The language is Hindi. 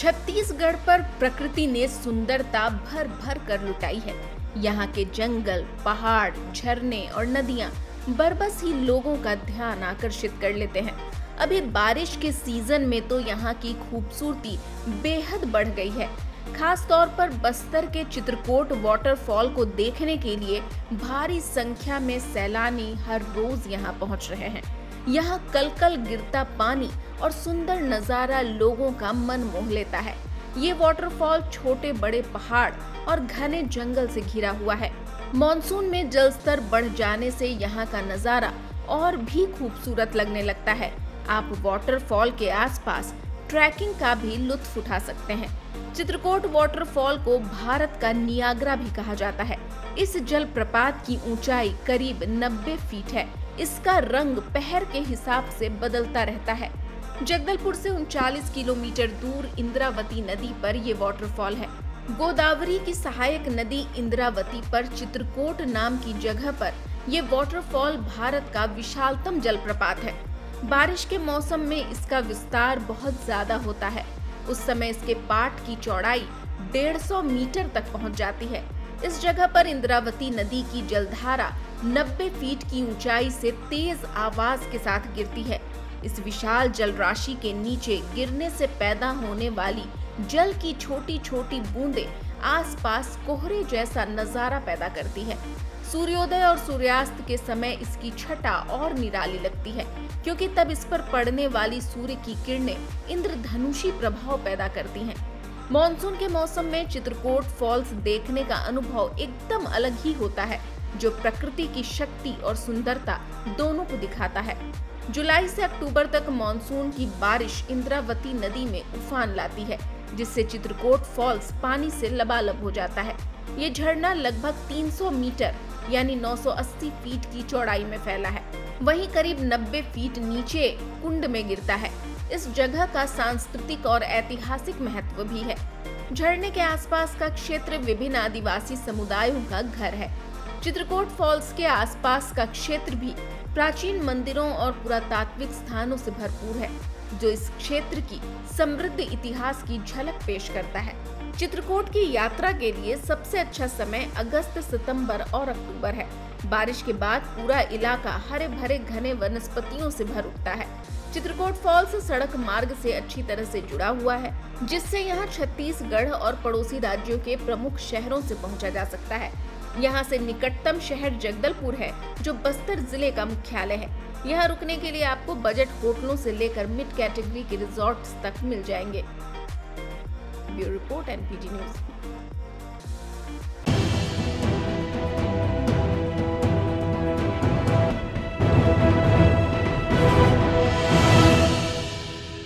छत्तीसगढ़ पर प्रकृति ने सुंदरता भर भर कर लुटाई है। यहाँ के जंगल, पहाड़, झरने और नदियाँ बरबस ही लोगों का ध्यान आकर्षित कर लेते हैं। अभी बारिश के सीज़न में तो यहाँ की खूबसूरती बेहद बढ़ गई है। खास तौर पर बस्तर के चित्रकोट वाटरफॉल को देखने के लिए भारी संख्या में सैलानी हर रोज यहाँ पहुँच रहे हैं। यहाँ कल कल गिरता पानी और सुंदर नज़ारा लोगों का मन मोह लेता है। ये वाटरफॉल छोटे बड़े पहाड़ और घने जंगल से घिरा हुआ है। मॉनसून में जल स्तर बढ़ जाने से यहाँ का नज़ारा और भी खूबसूरत लगने लगता है। आप वाटरफॉल के आसपास ट्रैकिंग का भी लुत्फ उठा सकते हैं। चित्रकोट वाटरफॉल को भारत का नियाग्रा भी कहा जाता है। इस जल प्रपात की ऊंचाई करीब 90 फीट है। इसका रंग पहर के हिसाब से बदलता रहता है। जगदलपुर से उनचालीस किलोमीटर दूर इंद्रावती नदी पर ये वाटरफॉल है। गोदावरी की सहायक नदी इंद्रावती पर चित्रकोट नाम की जगह पर ये वाटरफॉल भारत का विशालतम जलप्रपात है। बारिश के मौसम में इसका विस्तार बहुत ज़्यादा होता है। उस समय इसके पाट की चौड़ाई 150 मीटर तक पहुँच जाती है। इस जगह पर इंद्रावती नदी की जलधारा 90 फीट की ऊंचाई से तेज आवाज़ के साथ गिरती है। इस विशाल जल राशि के नीचे गिरने से पैदा होने वाली जल की छोटी छोटी बूंदें आसपास कोहरे जैसा नज़ारा पैदा करती है। सूर्योदय और सूर्यास्त के समय इसकी छटा और निराली लगती है, क्योंकि तब इस पर पड़ने वाली सूर्य की किरणें इंद्रधनुषी प्रभाव पैदा करती हैं। मॉनसून के मौसम में चित्रकोट फॉल्स देखने का अनुभव एकदम अलग ही होता है, जो प्रकृति की शक्ति और सुंदरता दोनों को दिखाता है। जुलाई से अक्टूबर तक मानसून की बारिश इंद्रावती नदी में उफान लाती है, जिससे चित्रकोट फॉल्स पानी से लबालब हो जाता है। ये झरना लगभग 300 मीटर, यानी 980 फीट की चौड़ाई में फैला है। वहीं करीब 90 फीट नीचे कुंड में गिरता है। इस जगह का सांस्कृतिक और ऐतिहासिक महत्व भी है। झरने के आसपास का क्षेत्र विभिन्न आदिवासी समुदायों का घर है। चित्रकोट फॉल्स के आसपास का क्षेत्र भी प्राचीन मंदिरों और पुरातात्विक स्थानों से भरपूर है, जो इस क्षेत्र की समृद्ध इतिहास की झलक पेश करता है। चित्रकूट की यात्रा के लिए सबसे अच्छा समय अगस्त, सितंबर और अक्टूबर है। बारिश के बाद पूरा इलाका हरे भरे घने वनस्पतियों से भर उठता है। चित्रकूट फॉल्स सड़क मार्ग से अच्छी तरह से जुड़ा हुआ है, जिससे यहाँ छत्तीसगढ़ और पड़ोसी राज्यों के प्रमुख शहरों से पहुँचा जा सकता है। यहाँ से निकटतम शहर जगदलपुर है, जो बस्तर ज़िले का मुख्यालय है। यहाँ रुकने के लिए आपको बजट होटलों से लेकर मिड कैटेगरी के रिजॉर्ट्स तक मिल जाएँगे। Bureau Report and PG News.